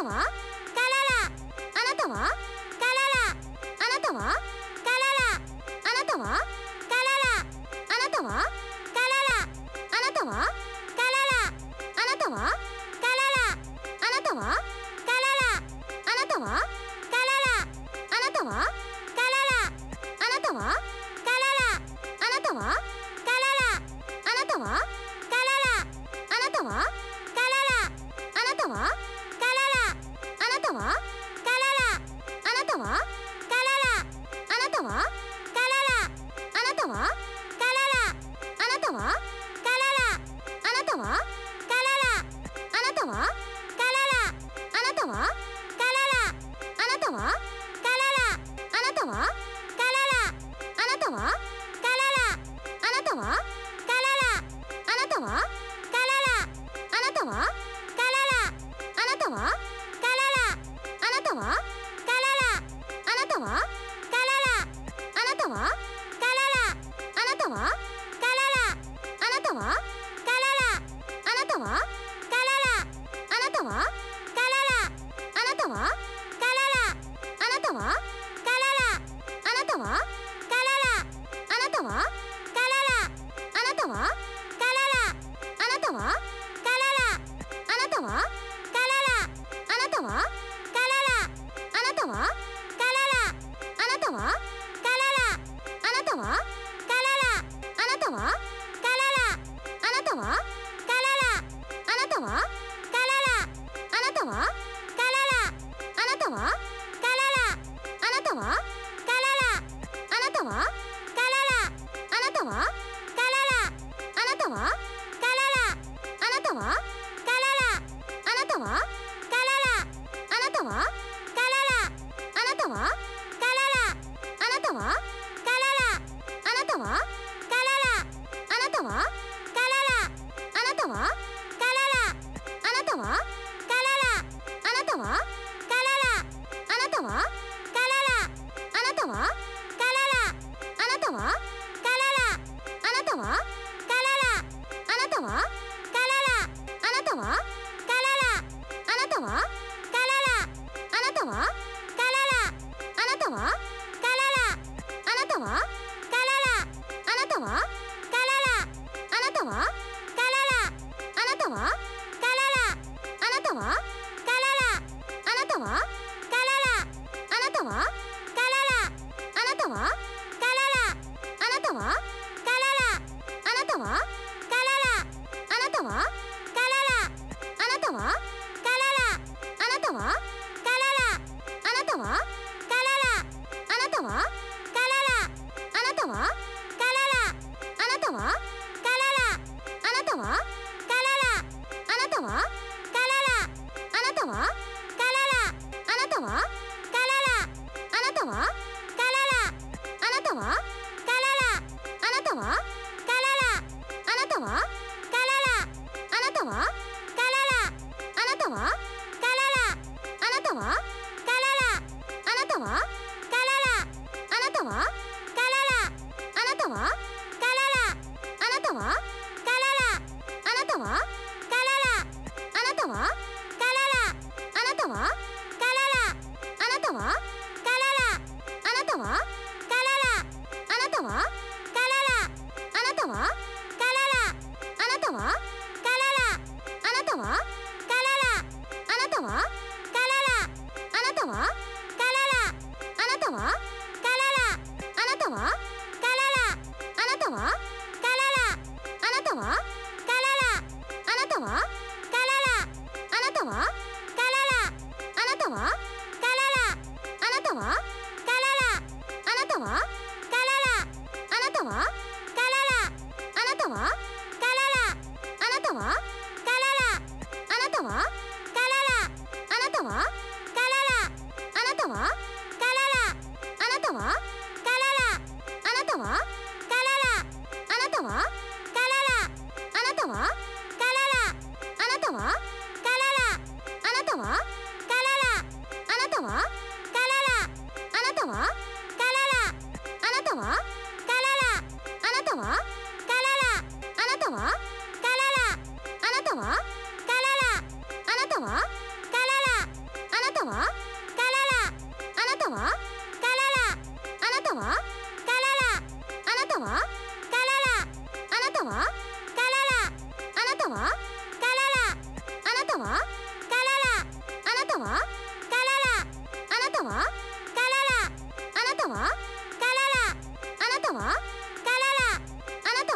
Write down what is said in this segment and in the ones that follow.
たは？カララ。あなたは？カララ。あなたは？カララ。あなたは？カララ。あなたは？わ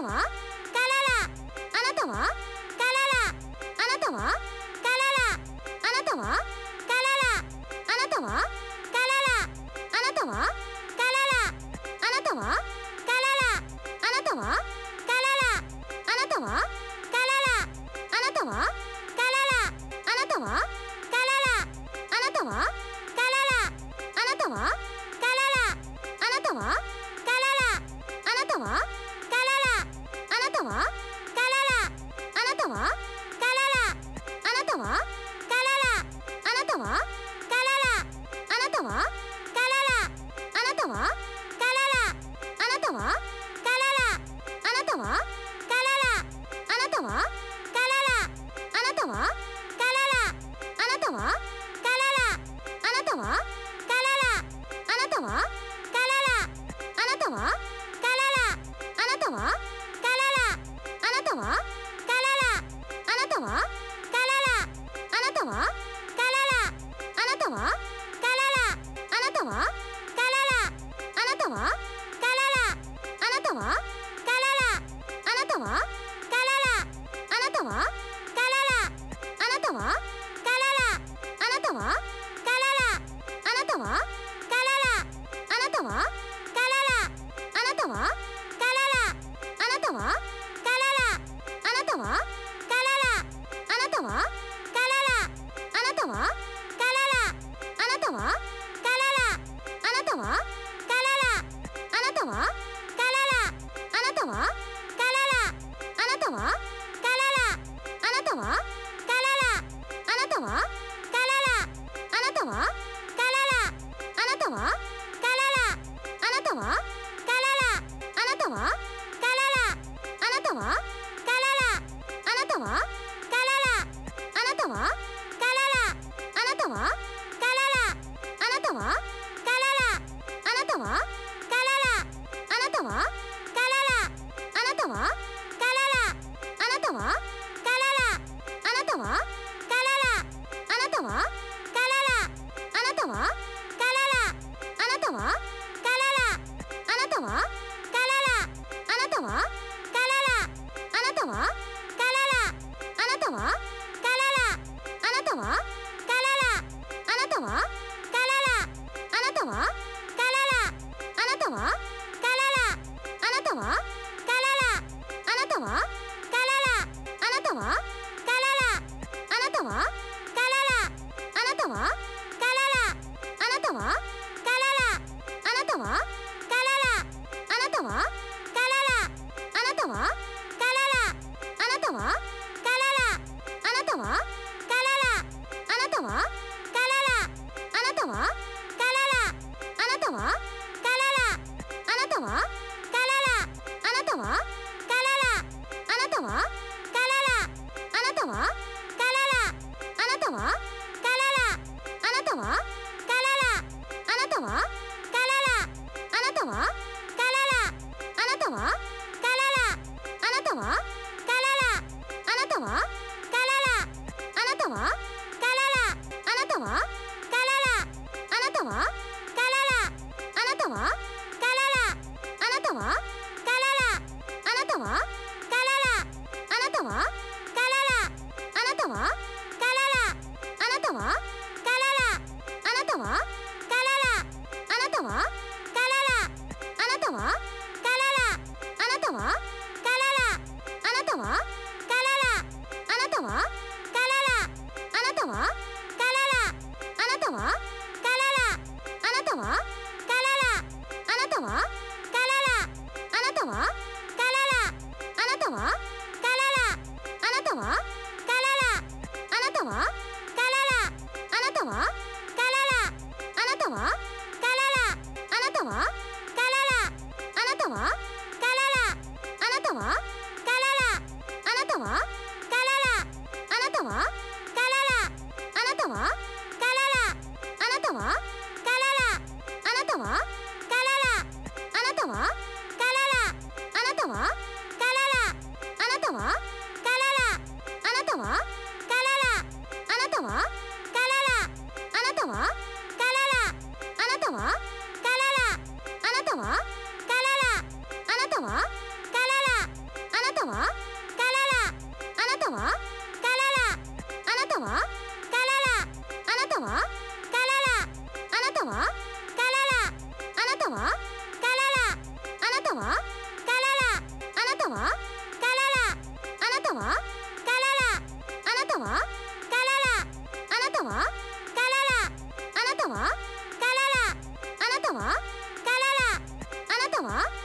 わ 나와? はたは？カララ。あなたは？カララ。あなたは？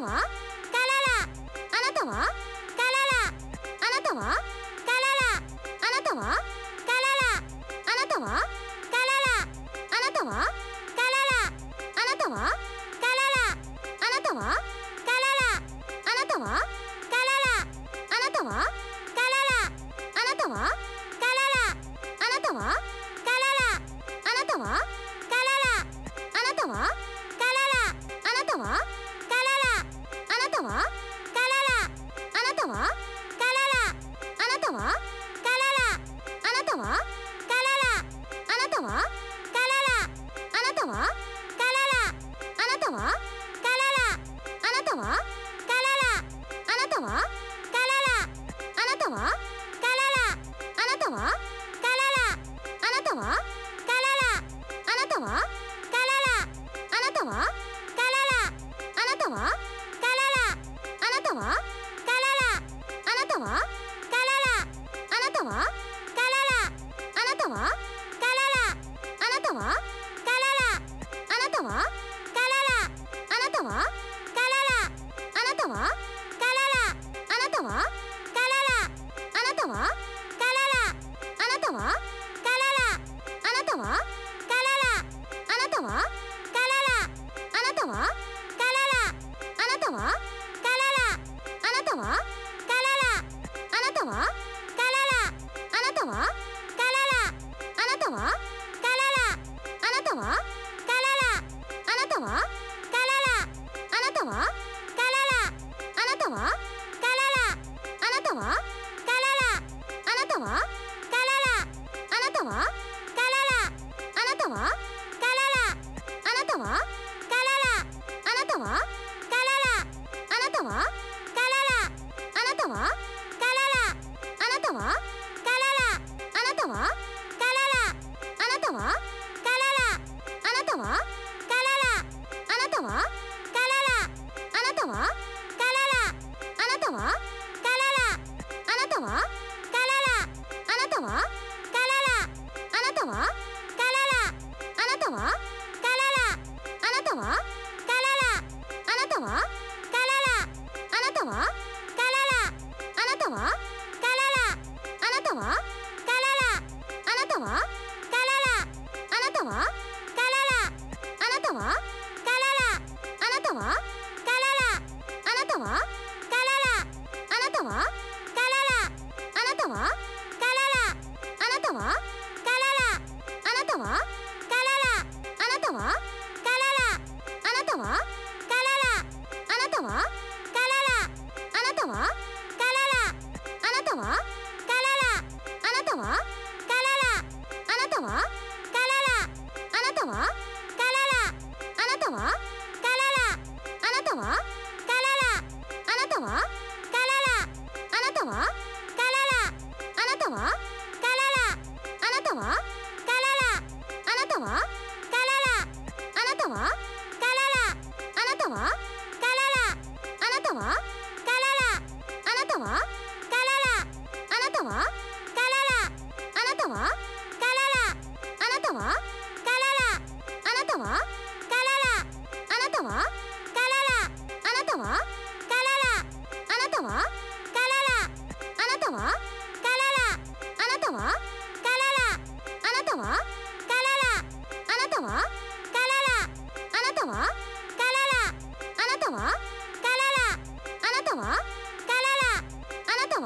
は？カラ。あなたは？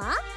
は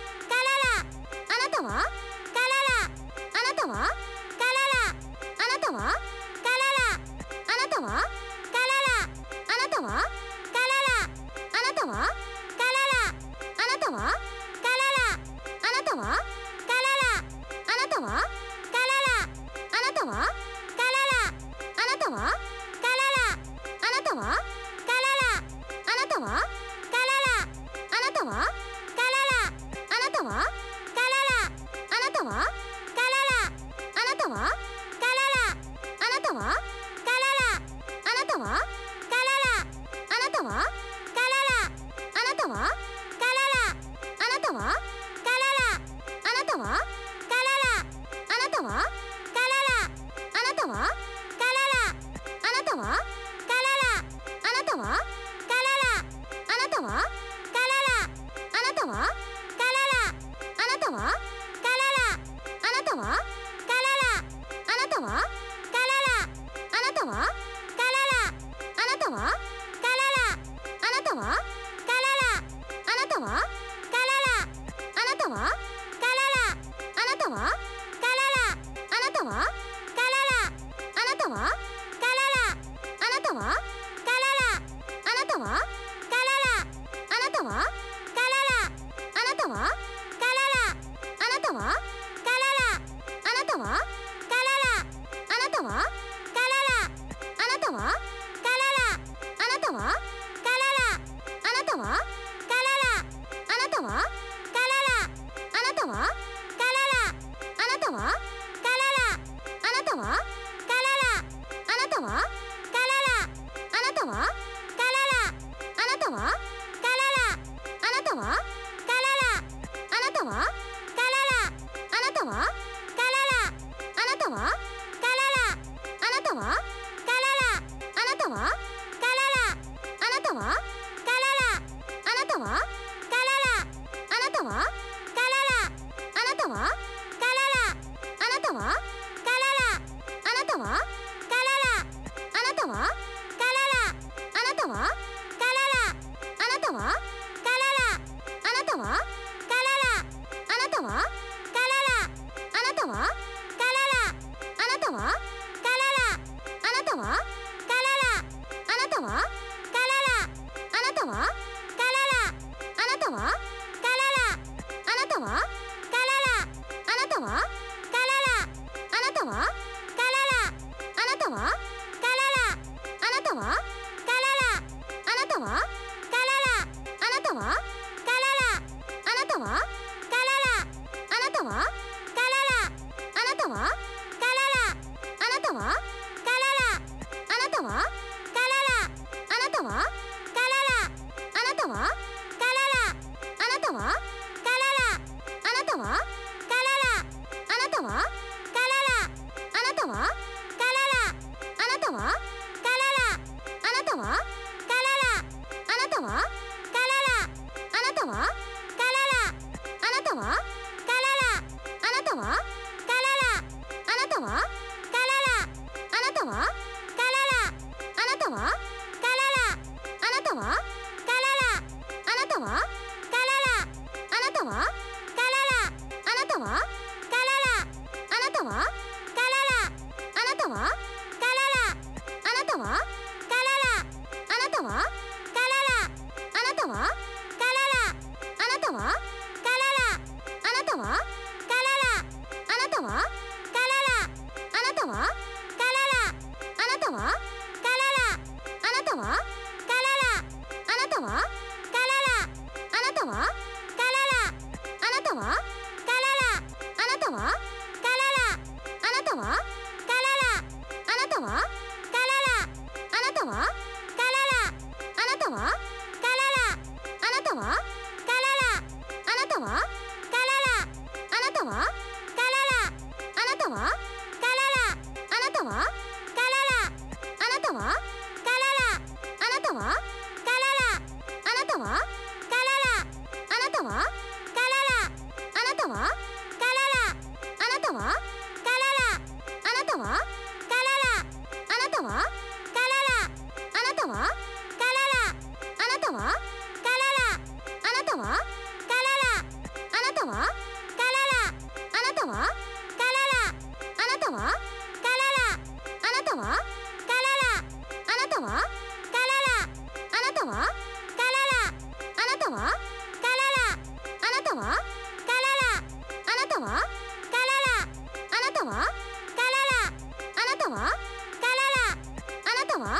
たわ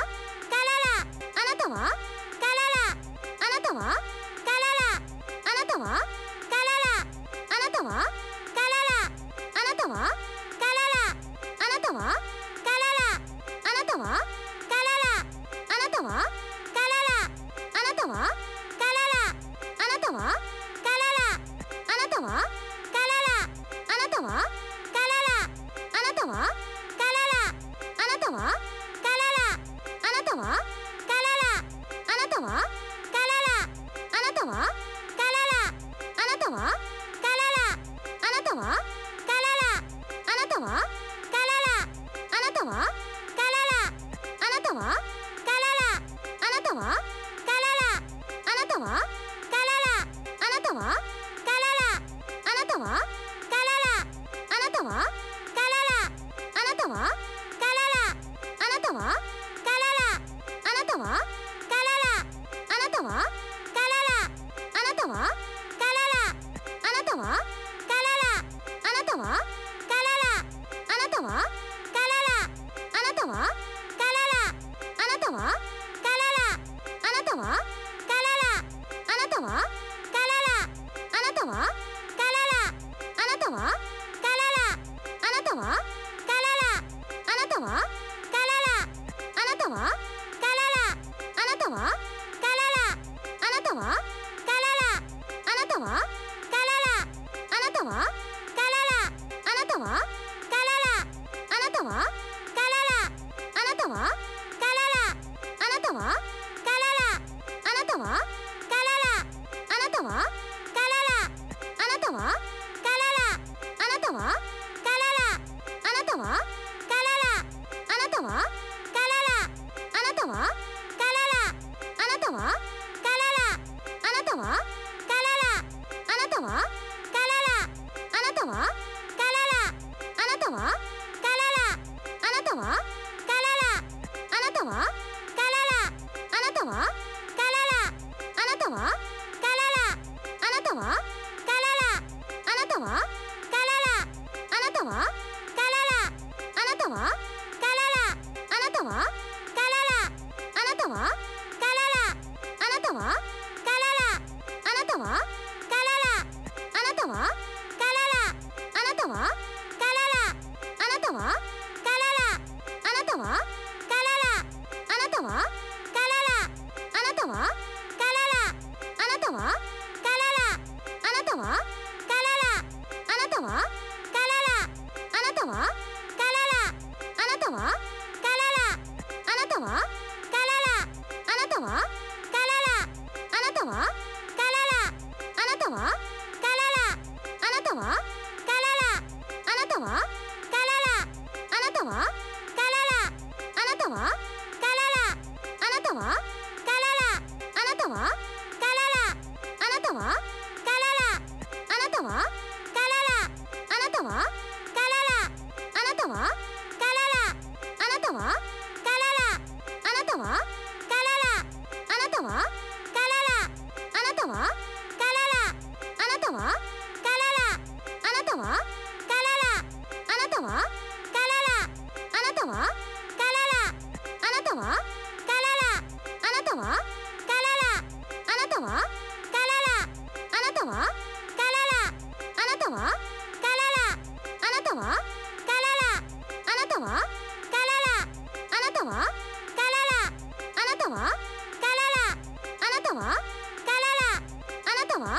はは？ガララ。あなたは？カララ。あなたは？たは？カララ。あなたは？カララ。あなたは？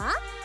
は？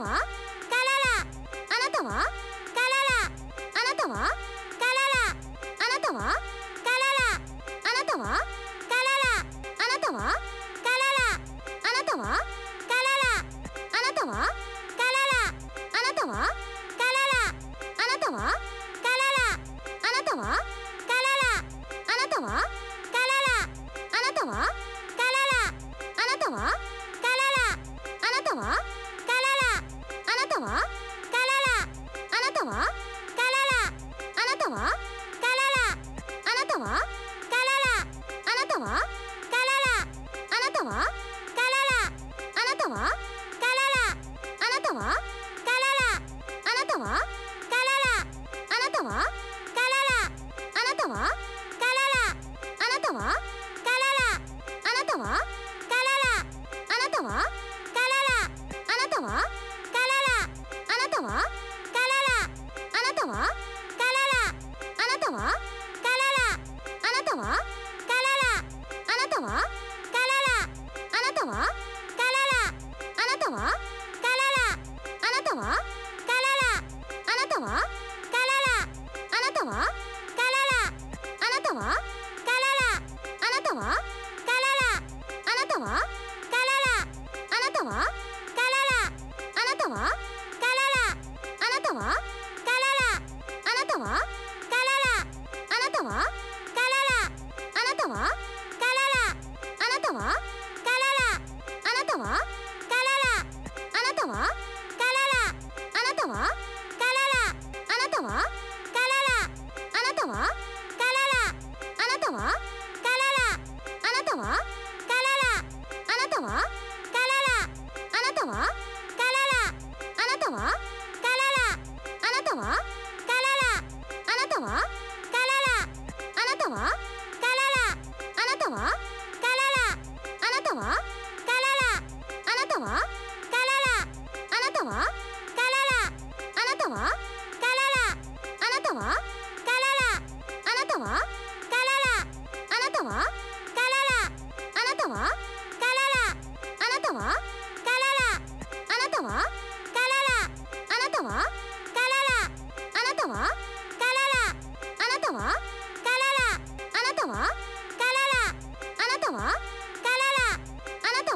わ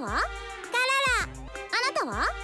は？カララ。あなたは？